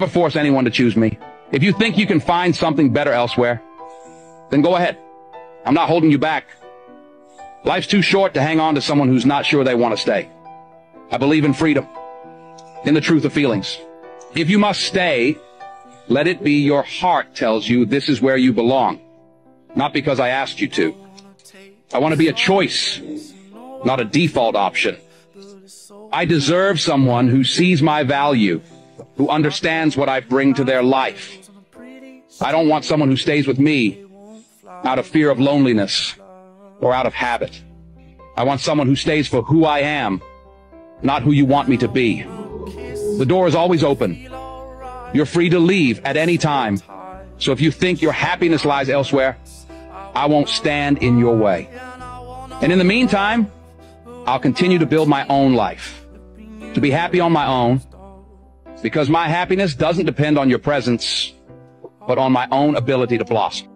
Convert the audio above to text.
never force anyone to choose me. If you think you can find something better elsewhere, then go ahead. I'm not holding you back. Life's too short to hang on to someone who's not sure they want to stay. I believe in freedom, in the truth of feelings. If you must stay, let it be your heart tells you this is where you belong, not because I asked you to. I want to be a choice, not a default option. I deserve someone who sees my value, who understands what I bring to their life. I don't want someone who stays with me out of fear of loneliness or out of habit. I want someone who stays for who I am, not who you want me to be. The door is always open. You're free to leave at any time. So if you think your happiness lies elsewhere, I won't stand in your way. And in the meantime, I'll continue to build my own life, to be happy on my own, because my happiness doesn't depend on your presence, but on my own ability to blossom.